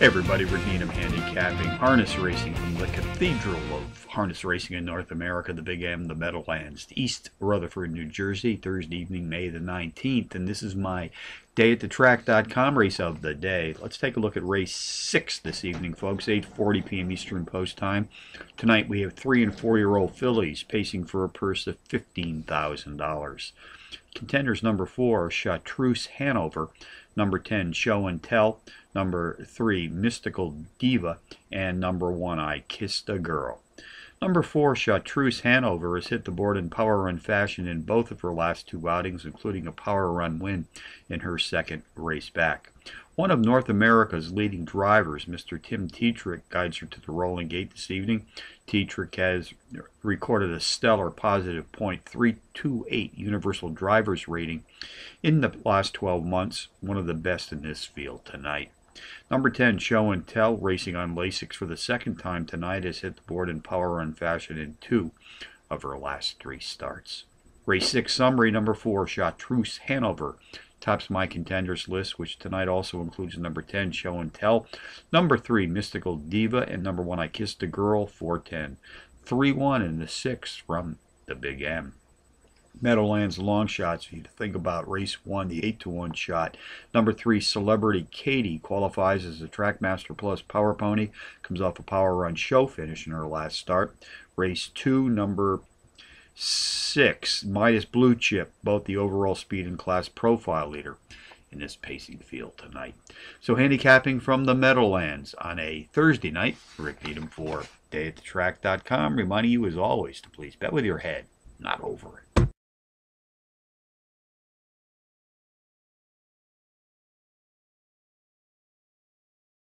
Everybody, Needham handicapping harness racing from the cathedral of harness racing in North America, the Big M, the Meadowlands, East Rutherford, New Jersey, Thursday evening, May the 19th. And this is my day at the track.com race of the day. Let's take a look at race six this evening, folks, 8.40 p.m. Eastern Post Time. Tonight we have three and four year old fillies pacing for a purse of $15,000. Contenders number four, Chartreuse Hanover. Number 10, Show and Tell. Number 3, Mystical Diva. And number 1, I Kissed a Girl. Number 4, Chartreuse Hanover has hit the board in power run fashion in both of her last two outings, including a power run win in her second race back. One of North America's leading drivers, Mr. Tim Tetrick, guides her to the rolling gate this evening. Tetrick has recorded a stellar positive .328 universal driver's rating in the last 12 months, one of the best in this field tonight. Number 10, Show and Tell, racing on Lasix for the second time tonight, has hit the board in power run fashion in two of her last three starts. Race 6 summary, number 4, Chartreuse Hanover tops my contenders list, which tonight also includes number 10, Show and Tell, number 3, Mystical Diva, and number 1, I Kissed a Girl, 410. 3 1 in the 6 from the Big M. Meadowlands long shots. If you think about race one, the 8 to 1 shot. Number three, Celebrity Katie qualifies as a Trackmaster Plus Power Pony. Comes off a power run show finish in her last start. Race two, number six, Midas Blue Chip, both the overall speed and class profile leader in this pacing field tonight. So handicapping from the Meadowlands on a Thursday night. Rick Needham for dayatthetrack.com, reminding you as always to please bet with your head, not over it.